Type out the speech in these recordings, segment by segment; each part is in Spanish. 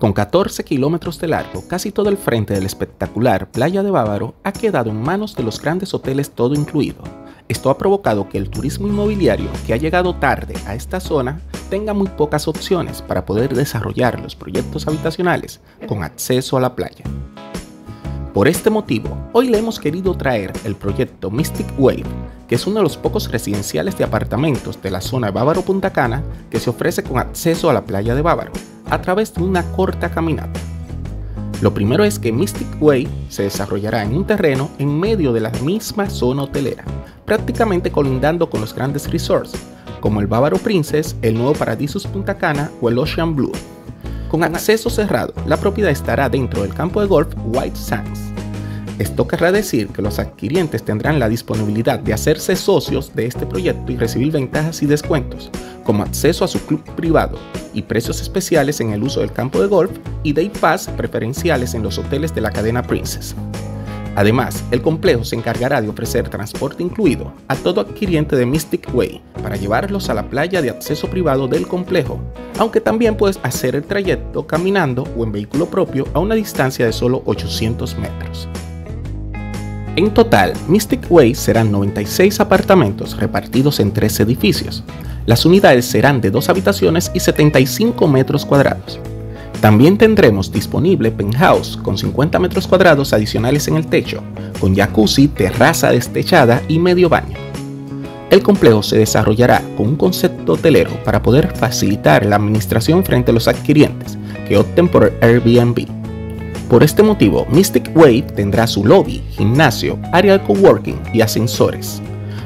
Con 14 kilómetros de largo, casi todo el frente del espectacular Playa de Bávaro ha quedado en manos de los grandes hoteles todo incluido. Esto ha provocado que el turismo inmobiliario que ha llegado tarde a esta zona tenga muy pocas opciones para poder desarrollar los proyectos habitacionales con acceso a la playa. Por este motivo, hoy le hemos querido traer el proyecto Mystic Wave, que es uno de los pocos residenciales de apartamentos de la zona Bávaro Punta Cana que se ofrece con acceso a la playa de Bávaro a través de una corta caminata. Lo primero es que Mystic Way se desarrollará en un terreno en medio de la misma zona hotelera, prácticamente colindando con los grandes resorts, como el Bávaro Princess, el nuevo Paradisus Punta Cana o el Ocean Blue. Con acceso cerrado, la propiedad estará dentro del campo de golf White Sands, esto querrá decir que los adquirientes tendrán la disponibilidad de hacerse socios de este proyecto y recibir ventajas y descuentos, como acceso a su club privado y precios especiales en el uso del campo de golf y day pass preferenciales en los hoteles de la cadena Princess. Además, el complejo se encargará de ofrecer transporte incluido a todo adquiriente de Mystic Way para llevarlos a la playa de acceso privado del complejo, aunque también puedes hacer el trayecto caminando o en vehículo propio a una distancia de solo 800 metros. En total, Mystic Way serán 96 apartamentos repartidos en tres edificios. Las unidades serán de dos habitaciones y 75 metros cuadrados. También tendremos disponible penthouse con 50 metros cuadrados adicionales en el techo, con jacuzzi, terraza destechada y medio baño. El complejo se desarrollará con un concepto hotelero para poder facilitar la administración frente a los adquirientes que opten por Airbnb. Por este motivo, Mystic Wave tendrá su lobby, gimnasio, área de coworking y ascensores.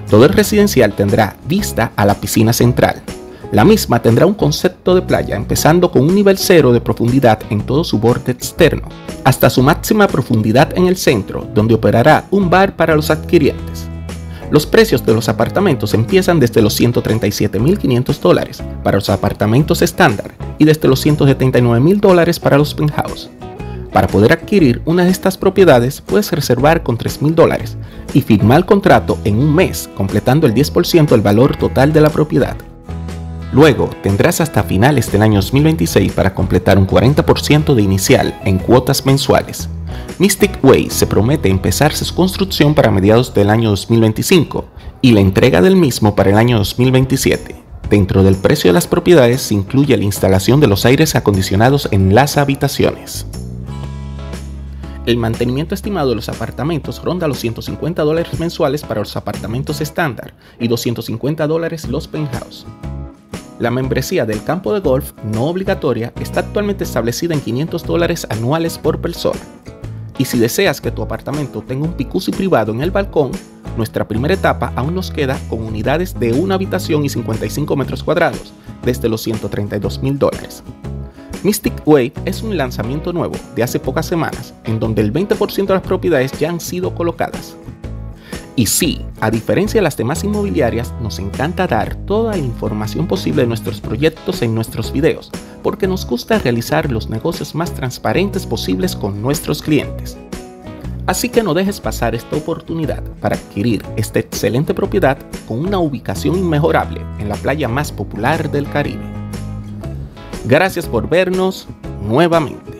Todo el residencial tendrá vista a la piscina central. La misma tendrá un concepto de playa empezando con un nivel cero de profundidad en todo su borde externo, hasta su máxima profundidad en el centro, donde operará un bar para los adquirientes. Los precios de los apartamentos empiezan desde los 137.500 dólares para los apartamentos estándar y desde los 179.000 dólares para los penthouse. Para poder adquirir una de estas propiedades puedes reservar con 3 mil dólares y firmar el contrato en un mes, completando el 10% del valor total de la propiedad. Luego tendrás hasta finales del año 2026 para completar un 40% de inicial en cuotas mensuales. Mystic Way se promete empezar su construcción para mediados del año 2025 y la entrega del mismo para el año 2027. Dentro del precio de las propiedades se incluye la instalación de los aires acondicionados en las habitaciones. El mantenimiento estimado de los apartamentos ronda los 150 dólares mensuales para los apartamentos estándar y 250 dólares los penthouse. La membresía del campo de golf no obligatoria está actualmente establecida en 500 dólares anuales por persona. Y si deseas que tu apartamento tenga un jacuzzi privado en el balcón, nuestra primera etapa aún nos queda con unidades de una habitación y 55 metros cuadrados, desde los 132 mil dólares. Mystic Wave es un lanzamiento nuevo de hace pocas semanas, en donde el 20% de las propiedades ya han sido colocadas. Y sí, a diferencia de las demás inmobiliarias, nos encanta dar toda la información posible de nuestros proyectos en nuestros videos, porque nos gusta realizar los negocios más transparentes posibles con nuestros clientes. Así que no dejes pasar esta oportunidad para adquirir esta excelente propiedad con una ubicación inmejorable en la playa más popular del Caribe. Gracias por vernos nuevamente.